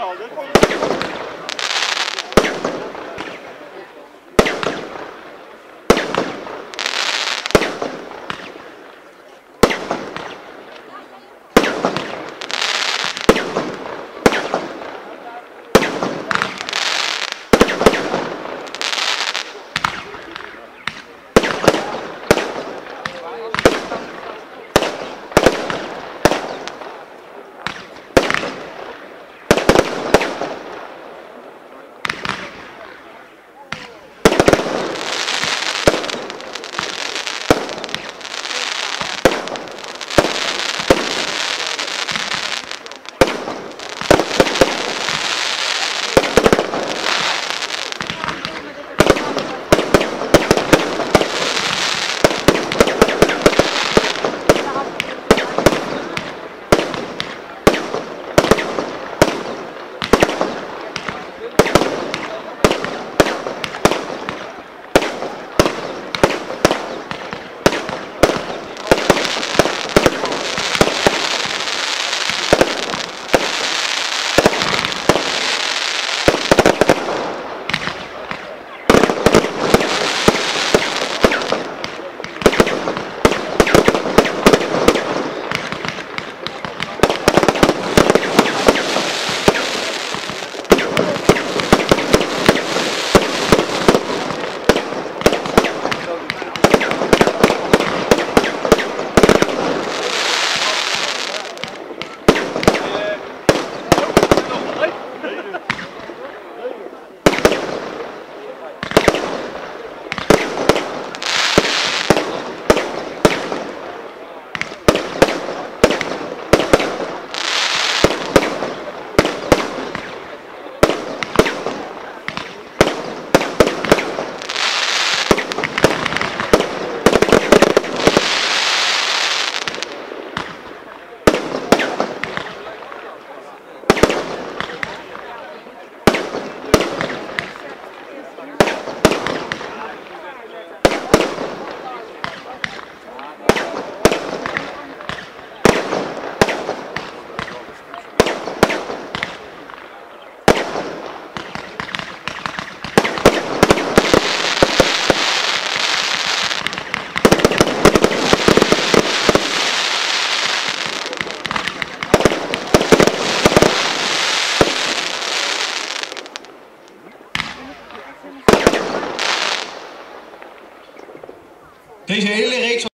少的。ಹೇಳಿ